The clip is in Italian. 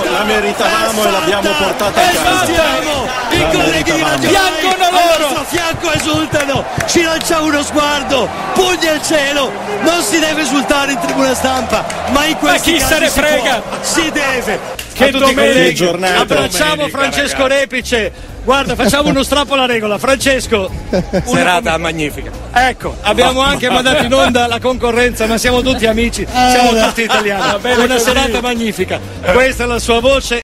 meritavamo, la meritavamo e l'abbiamo portata a casa. Esultiamo! I colleghi di. Radio Piangono loro! al fianco esultano! Ci lancia uno sguardo, pugni al cielo! Non si deve esultare in tribuna stampa, ma in questi chi casi se ne frega? Si deve! Che domenica! giornata. Abbracciamo Domenica, Francesco Repice. Guarda, facciamo uno strappo alla regola. Francesco, Serata magnifica. ecco, abbiamo anche mandato in onda la concorrenza, ma siamo tutti amici, siamo tutti italiani. Una serata magnifica. Questa è la sua voce.